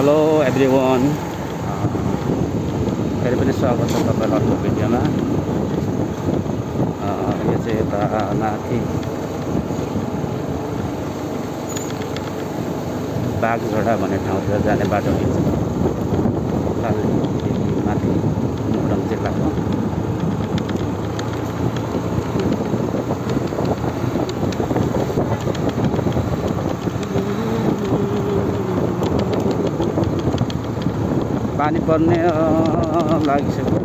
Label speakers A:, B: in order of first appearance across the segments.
A: Hello every one फेरि पनि स्वागत छ तपाईँलाई अर्को भिडियोमा यो चाहिँ यता माथि बागझोडा भन्ने ठाउँतिर जाने बाटो कालेबुङदेखि माथि पानी पर्ने लागिसक्यो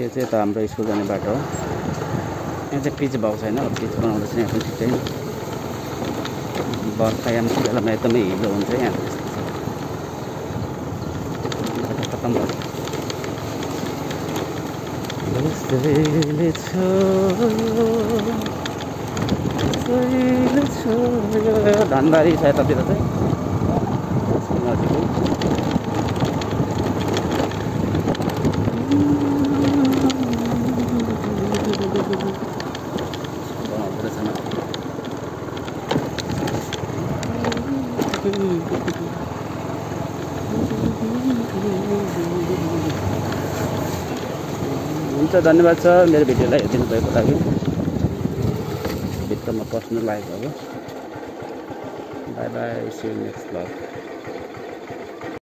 A: यो चाहिँ त हाम्रो स्कुल जाने बाटो हो। यहाँ चाहिँ पिच भएको छैन पिच बनाउँदैछ यहाँ पनि ठिकै। बर्खायामको बेलामा एकदमै हिलो हुन्छ यहाँ। 설레쳐요 난발이 잘 탑니다 가지고 그러잖아 हुन्छ धन्यवाद छ मेरो भिडियोलाई हेरिदिनु भएको लागि। भित्रमा पस्नु लागेको अब बाई बाई नेक्स्ट ब्लग